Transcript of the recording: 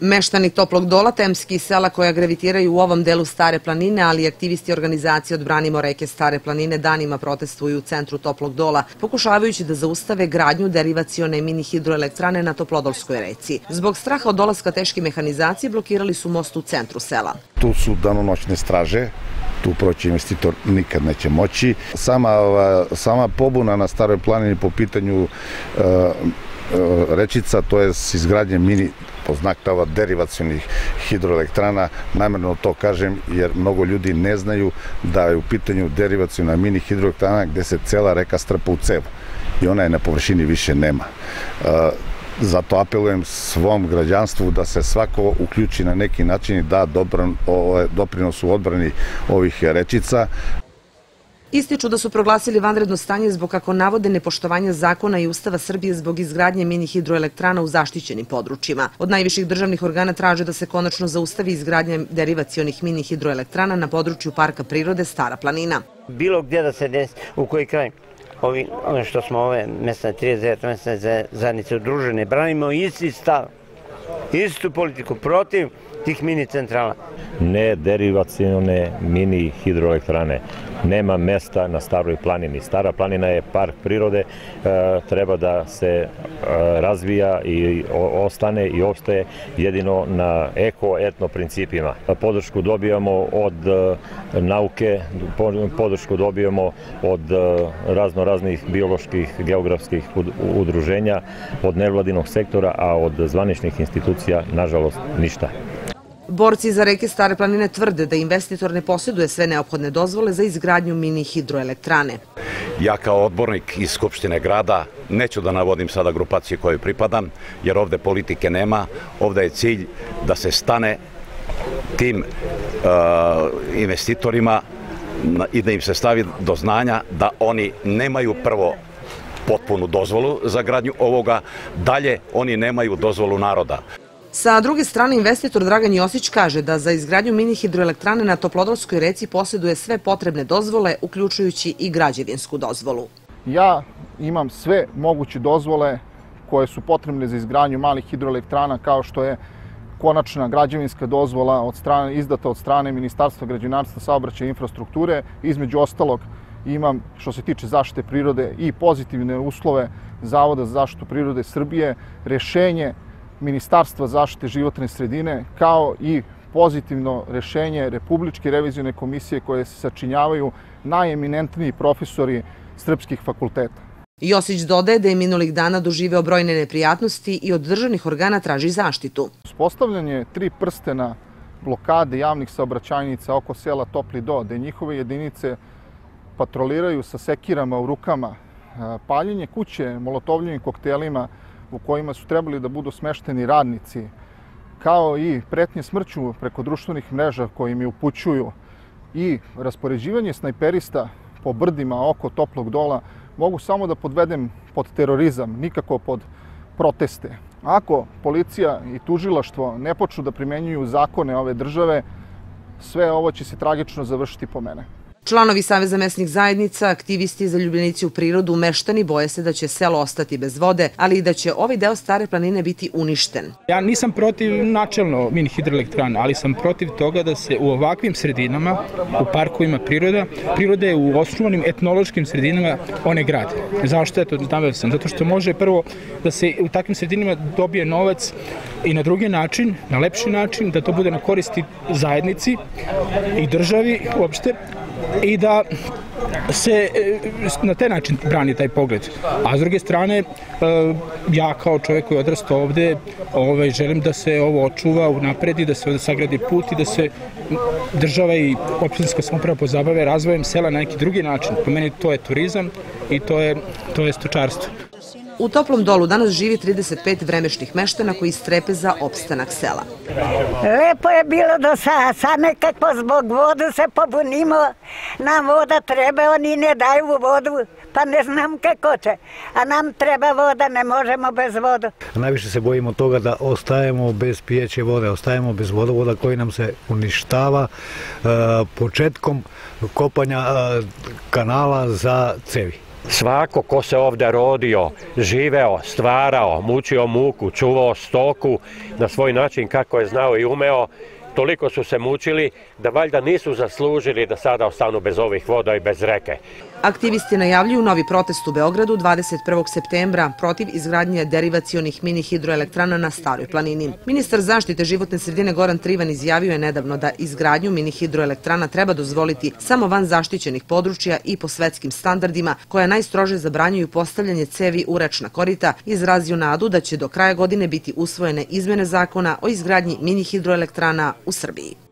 Meštani Toplog dola, Temski sela koja gravitiraju u ovom delu Stare planine, ali i aktivisti organizacije Odbranimo reke Stare planine danima protestuju u centru Toplog dola, pokušavajući da zaustave gradnju derivacione mini hidroelektrane na Toplodolskoj reci. Zbog straha od dolaska teške mehanizacije blokirali su most u centru sela. Tu su danonoćne straže, tu proći investitor nikad neće moći. Sama, sama pobuna na Staroj planini po pitanju uh, rečica, to je izgradnje mini po znak tava hidroelektrana. Namerno to kažem jer mnogo ljudi ne znaju da je u pitanju derivacijona mini hidroelektrana gde se cela reka strpa u cevu i ona je na površini više nema. Zato apelujem svom građanstvu da se svako uključi na neki način i da doprinos u odbrani ovih rečica. Ističu da su proglasili vanredno stanje zbog kako navode nepoštovanja zakona i Ustava Srbije zbog izgradnje mini hidroelektrana u zaštićenim područjima. Od najviših državnih organa traže da se konačno zaustavi izgradnje derivacionih mini hidroelektrana na području Parka prirode Stara planina. Bilo gdje da se desi, u koji kraj ovi, ono što smo ove mesne 39 mesne zajednice udružene, branimo isti stav, istu politiku protiv tih mini centrala. Ne derivacione mini hidroelektrane. Nema mesta na staroj planini. Stara planina je park prirode, e, treba da se e, razvija i ostane i opstaje jedino na eko-etno principima. Podršku dobijamo od e, nauke, podršku dobijamo od razno raznih bioloških, geografskih udruženja, od nevladinog sektora, a od zvaničnih institucija, nažalost, ništa. Borci za reke Stare planine tvrde da investitor ne posjeduje sve neophodne dozvole za izgradnju mini hidroelektrane. Ja kao odbornik iz Skupštine grada neću da navodim sada grupacije koje pripadam, jer ovde politike nema. Ovde je cilj da se stane tim uh, investitorima i da im se stavi do znanja da oni nemaju prvo potpunu dozvolu za gradnju ovoga, dalje oni nemaju dozvolu naroda. Sa druge strane, investitor Dragan Josić kaže da za izgradnju mini hidroelektrane na Toplodolskoj reci posjeduje sve potrebne dozvole, uključujući i građevinsku dozvolu. Ja imam sve moguće dozvole koje su potrebne za izgradnju malih hidroelektrana kao što je konačna građevinska dozvola od strane, izdata od strane Ministarstva građevinarstva, saobraćaja i infrastrukture. Između ostalog imam, što se tiče zaštite prirode, i pozitivne uslove Zavoda za zaštitu prirode Srbije, rešenje Ministarstva zaštite životne sredine, kao i pozitivno rešenje Republičke revizijone komisije koje se sačinjavaju najeminentniji profesori srpskih fakulteta. Josić dodaje da je minulih dana doživeo brojne neprijatnosti i od državnih organa traži zaštitu. Uspostavljanje tri prstena blokade javnih saobraćajnica oko sela Topli Do, gde njihove jedinice patroliraju sa sekirama u rukama, paljenje kuće molotovljivim koktelima, u kojima su trebali da budu smešteni radnici, kao i pretnje smrću preko društvenih mreža koji mi upućuju i raspoređivanje snajperista po brdima oko toplog dola, mogu samo da podvedem pod terorizam, nikako pod proteste. Ako policija i tužilaštvo ne počnu da primenjuju zakone ove države, sve ovo će se tragično završiti po mene. Članovi Saveza mesnih zajednica, aktivisti za ljubljenici u prirodu, meštani boje se da će selo ostati bez vode, ali i da će ovaj deo stare planine biti uništen. Ja nisam protiv načelno mini hidroelektrana, ali sam protiv toga da se u ovakvim sredinama, u parkovima priroda, prirode u osnovanim etnološkim sredinama one grade. Zašto je to naveo sam? Zato što može prvo da se u takvim sredinama dobije novac i na drugi način, na lepši način, da to bude na koristi zajednici i državi uopšte, i da se e, na taj način brani taj pogled. A s druge strane, e, ja kao čovjek koji je odrastao ovde, ovaj, želim da se ovo očuva, unapredi, da se ovde sagradi put i da se država i opštinska samoprava pozabave razvojem sela na neki drugi način. Po meni to je turizam i to je, to je stočarstvo. U toplom dolu danas živi 35 vremešnih meštana koji strepe za opstanak sela. Lepo je bilo do sada, sad nekako zbog vodu se pobunimo, nam voda treba, oni ne daju vodu, pa ne znam kako će. A nam treba voda, ne možemo bez voda. Najviše se bojimo toga da ostajemo bez pijeće vode, ostajemo bez vodovoda koji nam se uništava e, početkom kopanja e, kanala za cevi. Svako ko se ovde rodio, živeo, stvarao, mučio muku, čuvao stoku na svoj način kako je znao i umeo, toliko su se mučili da valjda nisu zaslužili da sada ostanu bez ovih voda i bez reke. Aktivisti najavljuju novi protest u Beogradu 21. septembra protiv izgradnje derivacionih mini hidroelektrana na Staroj planini. Ministar zaštite životne sredine Goran Trivan izjavio je nedavno da izgradnju mini hidroelektrana treba dozvoliti samo van zaštićenih područja i po svetskim standardima, koja najstrože zabranjuju postavljanje cevi u rečna korita, izrazio nadu da će do kraja godine biti usvojene izmene zakona o izgradnji mini hidroelektrana u Srbiji.